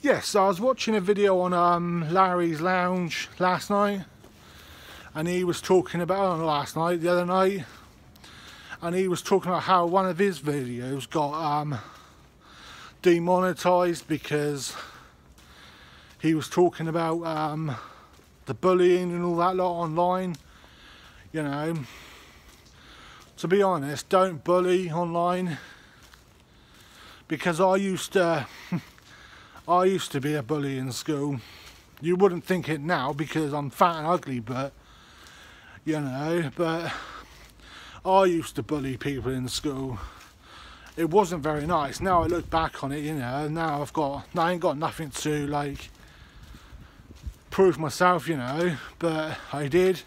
Yes, I was watching a video on um, Larry's Lounge last night, and he was talking about, last night, the other night, and he was talking about how one of his videos got um, demonetized because he was talking about um, the bullying and all that lot online. You know, to be honest, don't bully online because I used to. I used to be a bully in school. You wouldn't think it now because I'm fat and ugly, but you know, but I used to bully people in school. It wasn't very nice. Now I look back on it, you know, now I've got, I ain't got nothing to like prove myself, you know, but I did.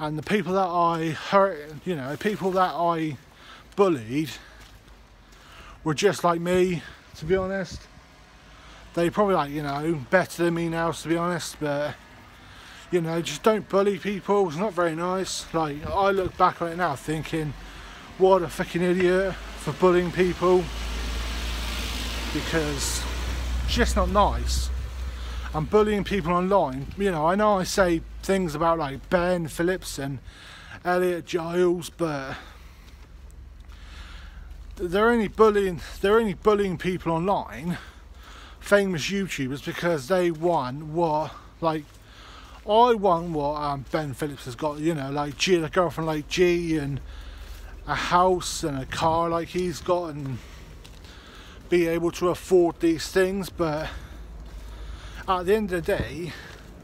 And the people that I hurt, you know, people that I bullied were just like me, to be honest they probably like you know better than me now to be honest but you know just don't bully people. It's not very nice. Like I look back on it now thinking what a fucking idiot for bullying people because it's just not nice. And bullying people online you know I know I say things about like Ben Phillips and Elliot Giles but they're only bullying they're only bullying people online famous YouTubers because they won what like I won what um, Ben Phillips has got, you know, like G, a girlfriend like G, and a house and a car like he's got, and be able to afford these things. But at the end of the day,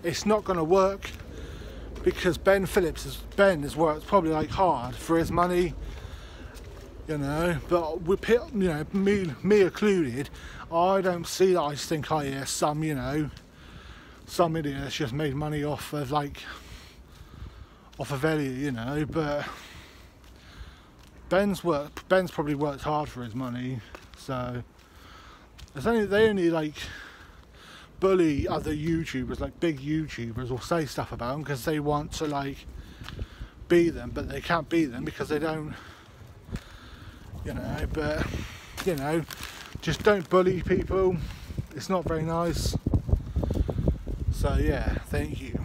it's not going to work because Ben Phillips has Ben has worked probably like hard for his money you know. But we, you know, me, me included, I don't see that. I just think, oh yeah, some, you know, some idiot that's just made money off of like, off of Elliot, you know. But Ben's worked. Ben's probably worked hard for his money, so only they only like bully other YouTubers, like big YouTubers, or say stuff about them because they want to like be them, but they can't be them because they don't you know, but you know, just don't bully people. It's not very nice. So yeah, thank you.